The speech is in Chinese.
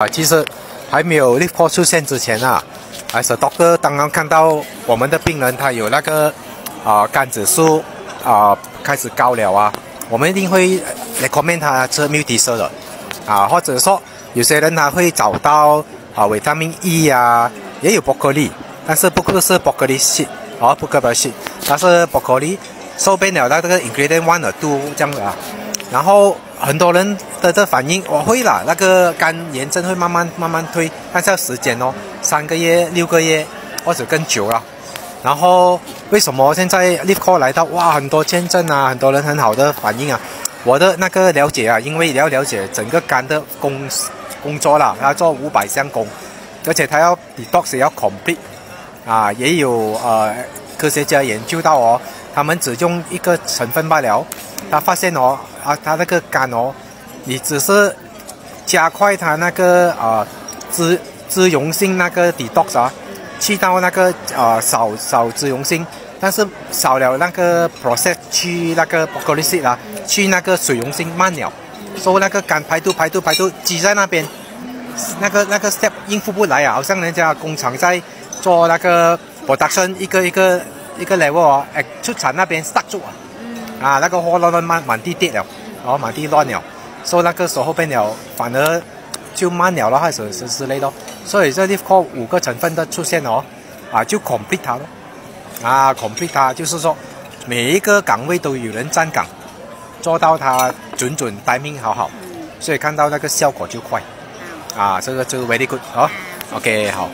啊，其实还没有 lift call 出现之前啊，还是 doctor 刚刚看到我们的病人他有那个啊肝指数啊开始高了啊，我们一定会 recommend 他吃 m u t i s 的。啊，或者说有些人他会找到啊维他命 E 啊，也有薄荷粒但是不是 broccoli seed 哦，不可不是，它是 broccoli 收编了那这个 ingredient one 的 two 这样的啊，然后。很多人的这反应，我会啦，那个肝炎症会慢慢慢慢退，但是要时间哦，三个月、六个月或者更久了。然后为什么现在立刻来到哇，很多见证啊，很多人很好的反应啊。我的那个了解啊，因为你要了解整个肝的工工作啦，要做五百项工，而且他要 detox 要 complete 啊，也有呃科学家研究到哦，他们只用一个成分罢了，他发现哦。啊，他那个肝哦，你只是加快它那个啊脂脂溶性那个 detox 啊，去到那个啊少少脂溶性，但是少了那个 process 去那个 g l y c i d 啊，去那个水溶性慢了，所以那个肝排毒排毒排毒积在那边，那个那个 step 应付不来啊，好像人家工厂在做那个 production 一个一个一个 level 啊，哎出产那边 stuck 住啊。啊，那个货乱乱满满地跌了，然后满地乱了，所以那个时候变了，反而就慢了了，还是是之类的。所以这里靠五个成分的出现哦，啊，就 complete 它了，啊，complete 它就是说每一个岗位都有人站岗，做到它准准待命好好，所以看到那个效果就快，啊，这个就 very good 啊，OK 好。